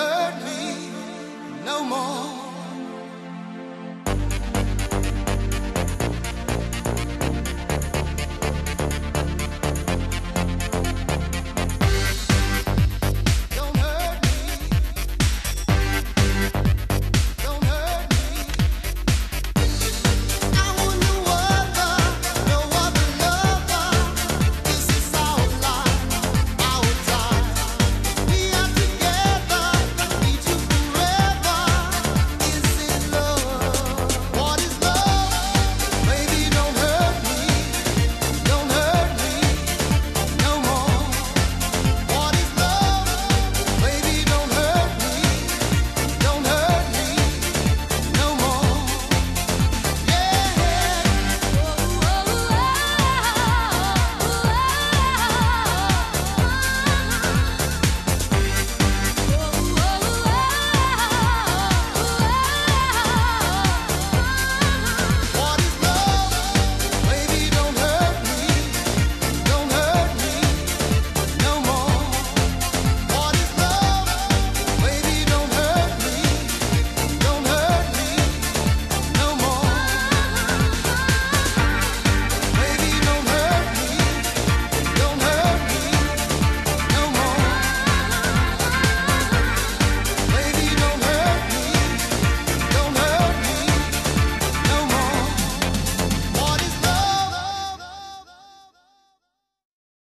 hurt me no more.